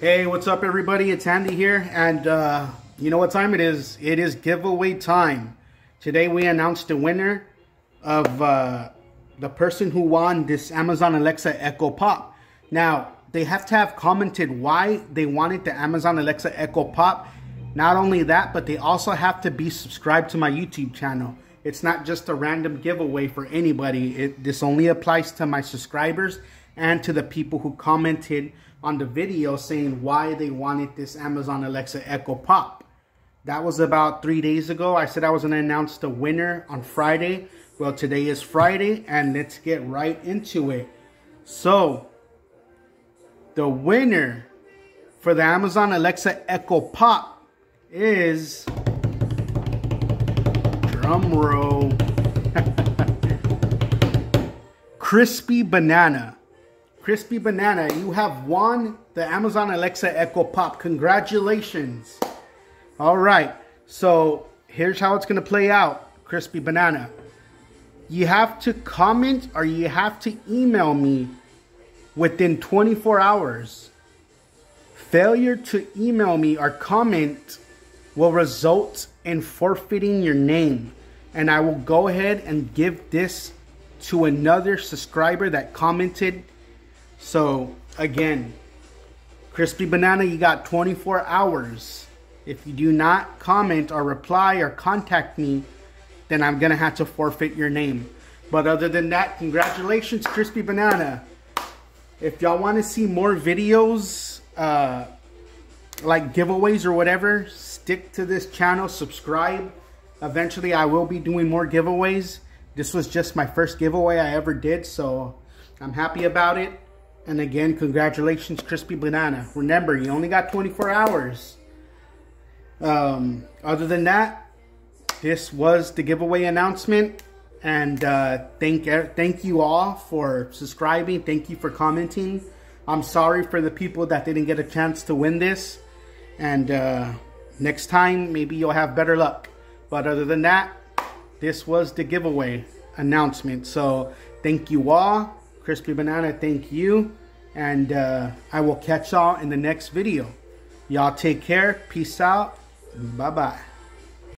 Hey, what's up everybody? It's Andy here and uh, you know what time it is? It is giveaway time. Today we announced the winner of uh, the person who won this Amazon Alexa Echo Pop. Now, they have to have commented why they wanted the Amazon Alexa Echo Pop. Not only that, but they also have to be subscribed to my YouTube channel. It's not just a random giveaway for anybody. It, this only applies to my subscribers and to the people who commented on the video saying why they wanted this Amazon Alexa Echo Pop. That was about three days ago. I said I was going to announce the winner on Friday. Well, today is Friday, and let's get right into it. So, the winner for the Amazon Alexa Echo Pop is... Drum roll. Crispy Banana. Crispy Banana, you have won the Amazon Alexa Echo Pop. Congratulations. All right, so here's how it's going to play out, Crispy Banana. You have to comment or you have to email me within 24 hours. Failure to email me or comment will result in forfeiting your name. And I will go ahead and give this to another subscriber that commented so again, Crispy Banana, you got 24 hours. If you do not comment or reply or contact me, then I'm going to have to forfeit your name. But other than that, congratulations, Crispy Banana. If y'all want to see more videos, uh, like giveaways or whatever, stick to this channel, subscribe. Eventually, I will be doing more giveaways. This was just my first giveaway I ever did, so I'm happy about it. And again, congratulations, Crispy Banana. Remember, you only got 24 hours. Um, other than that, this was the giveaway announcement. And uh, thank, thank you all for subscribing. Thank you for commenting. I'm sorry for the people that didn't get a chance to win this. And uh, next time, maybe you'll have better luck. But other than that, this was the giveaway announcement. So thank you all. Crispy Banana, thank you. And uh, I will catch y'all in the next video. Y'all take care. Peace out. Bye-bye.